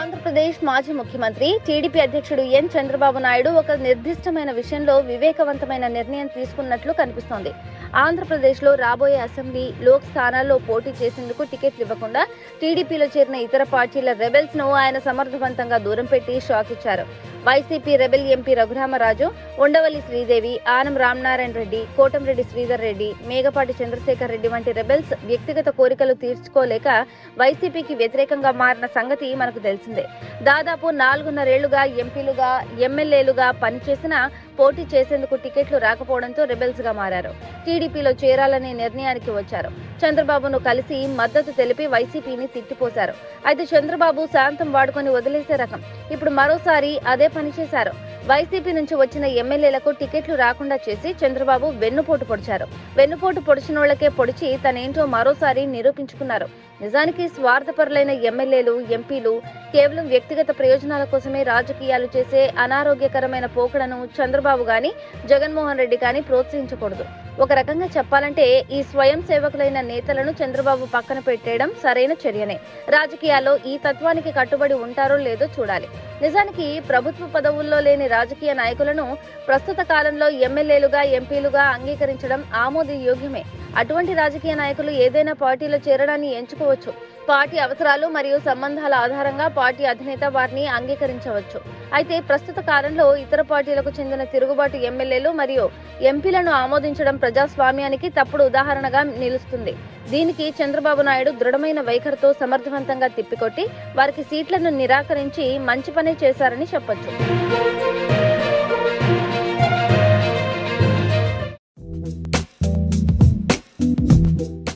ఆంధ్రప్రదేశ్ మాజీ ముఖ్యమంత్రి టీడీపీ అధ్యక్షుడు ఎన్ చంద్రబాబు నాయుడు ఒక నిర్దిష్టమైన విషయంలో వివేకవంతమైన నిర్ణయం తీసుకున్నట్లు కనిపిస్తోంది. ఆంధ్రప్రదేశ్లో రాబోయే అసెంబ్లీ లోక్ స్థానాల్లో పోటీ చేసేందుకు టికెట్లు ఇవ్వకుండా టీడీపీలో చేరిన ఇతర పార్టీల రెబెల్స్ను ఆయన సమర్థవంతంగా దూరం పెట్టి షాక్ ఇచ్చారు. వైసీపీ రెబెల్ ఎంపీ రఘురామరాజు ఉండవల్లి శ్రీదేవి ఆనం రామనారాయణ రెడ్డి కోటంరెడ్డి శ్రీధర్ రెడ్డి మేఘపాటి చంద్రశేఖర్ రెడ్డి వంటి రెబెల్స్ వ్యక్తిగత కోరికలు తీర్చుకోలేక వైసీపీకి వ్యతిరేకంగా మారిన సంగతి మనకు తెలిసిందే. దాదాపు నాలుగున్నరేళ్ళుగా ఎంపీలుగా ఎమ్మెల్యేలుగా పనిచేసిన పోటీ చేసేందుకు టికెట్లు రాకపోవడంతో రెబెల్స్గా మారారు. టీడీపీలో చేరాలనే నిర్ణయానికి వచ్చారు. చంద్రబాబును కలిసి మద్దతు తెలిపి వైసీపీని తిట్టిపోశారు. అయితే చంద్రబాబు శాంతం వాడుకొని వదిలేసే రకం. ఇప్పుడు మరోసారి అదే పని చేశారు. వైసీపీ నుంచి వచ్చిన ఎమ్మెల్యేలకు టికెట్లు రాకుండా చేసి చంద్రబాబు వెన్నుపోటు పొడిచారు. వెన్నుపోటు పొడిచిన వాళ్ళకే పొడిచి తనేంటో మరోసారి నిరూపించుకున్నారు. నిజానికి స్వార్థపరులైన ఎమ్మెల్యేలు ఎంపీలు కేవలం వ్యక్తిగత ప్రయోజనాల కోసమే రాజకీయాలు చేసే అనారోగ్యకరమైన పోకడను చంద్రబాబు గాని జగన్మోహన్ రెడ్డి కానీ ప్రోత్సహించకూడదు. ఒక రకంగా చెప్పాలంటే ఈ స్వయం సేవకులైన నేతలను చంద్రబాబు పక్కన పెట్టేయడం సరైన చర్యనే. రాజకీయాల్లో ఈ తత్వానికి కట్టుబడి ఉంటారో లేదో చూడాలి. నిజానికి ప్రభుత్వ పదవుల్లో లేని రాజకీయ నాయకులను ప్రస్తుత కాలంలో ఎమ్మెల్యేలుగా ఎంపీలుగా అంగీకరించడం ఆమోదయోగ్యమే. అటువంటి రాజకీయ నాయకులు ఏదైనా పార్టీలో చేరడాన్ని ఎంచుకోవచ్చు. పార్టీ అవసరాలు మరియు సంబంధాల ఆధారంగా పార్టీ అధినేత వారిని అంగీకరించవచ్చు. అయితే ప్రస్తుత కాలంలో ఇతర పార్టీలకు చెందిన తిరుగుబాటు ఎమ్మెల్యేలు మరియు ఎంపీలను ఆమోదించడం ప్రజాస్వామ్యానికి తప్పుడు ఉదాహరణగా నిలుస్తుంది. దీనికి చంద్రబాబు నాయుడు దృఢమైన వైఖరితో సమర్థవంతంగా తిప్పికొట్టి వారికి సీట్లను నిరాకరించి మంచి పనే చేశారని చెప్పొచ్చు.